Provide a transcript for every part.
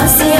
I Asia.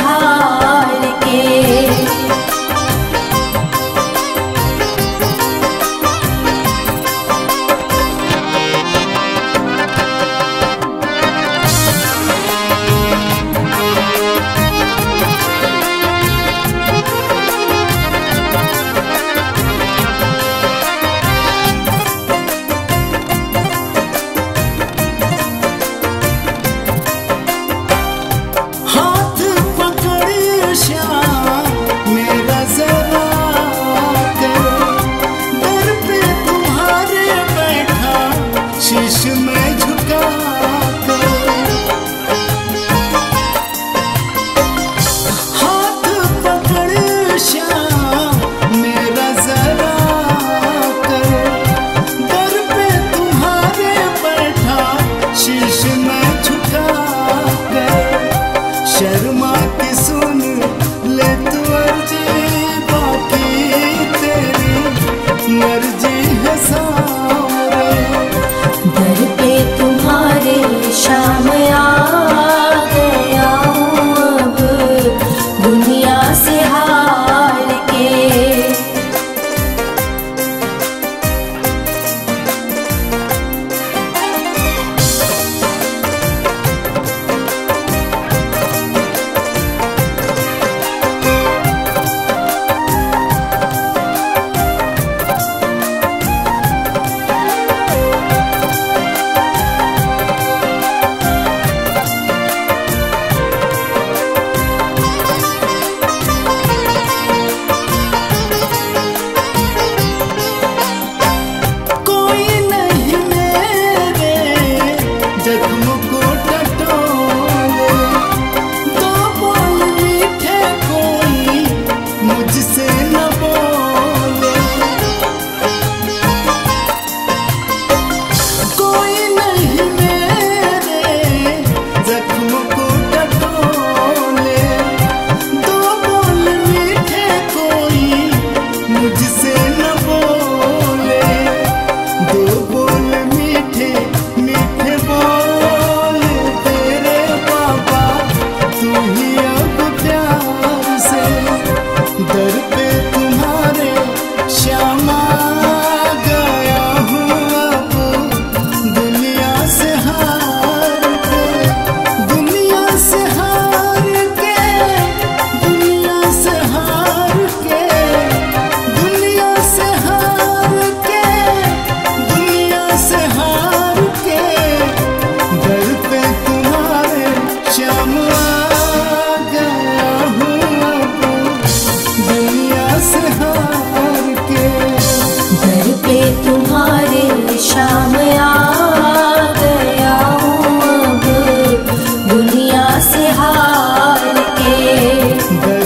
There